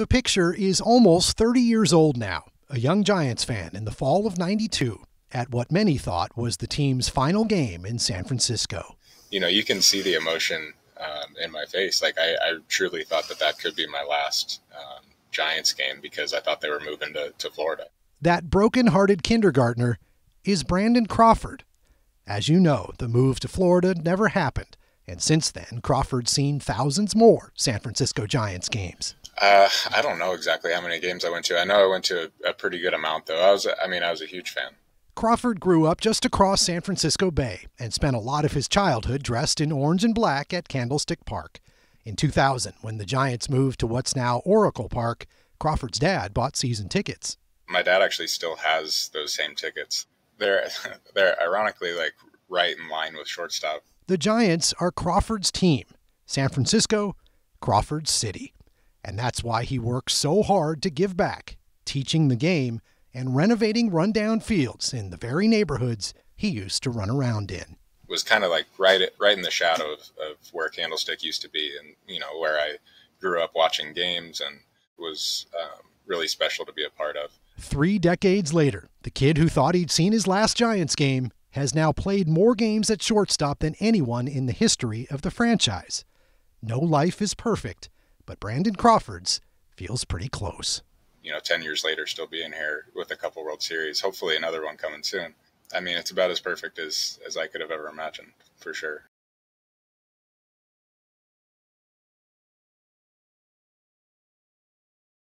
The picture is almost 30 years old now. A young Giants fan in the fall of 92 at what many thought was the team's final game in San Francisco. You know, you can see the emotion um, in my face. Like, I, I, truly thought that that could be my last um, Giants game because I thought they were moving to, to Florida. That broken hearted kindergartner is Brandon Crawford. As you know, the move to Florida never happened, and since then, Crawford's seen thousands more San Francisco Giants games. Uh, I don't know exactly how many games I went to. I know I went to a, a pretty good amount, though. I was, I mean, I was a huge fan. Crawford grew up just across San Francisco Bay and spent a lot of his childhood dressed in orange and black at Candlestick Park. In 2000, when the Giants moved to what's now Oracle Park, Crawford's dad bought season tickets. My dad actually still has those same tickets. They're they're ironically like right in line with shortstop. The Giants are Crawford's team. San Francisco, Crawford's city. And that's why he works so hard to give back, teaching the game and renovating rundown fields in the very neighborhoods he used to run around in. It was kind of like right right in the shadow of, of where Candlestick used to be, and you know where I grew up watching games, and was um, really special to be a part of. Three decades later, the kid who thought he'd seen his last Giants game has now played more games at shortstop than anyone in the history of the franchise. No life is perfect, but Brandon Crawford's feels pretty close. You know, 10 years later, still being here with a couple World Series, hopefully another one coming soon. I mean, it's about as perfect as, as I could have ever imagined, for sure.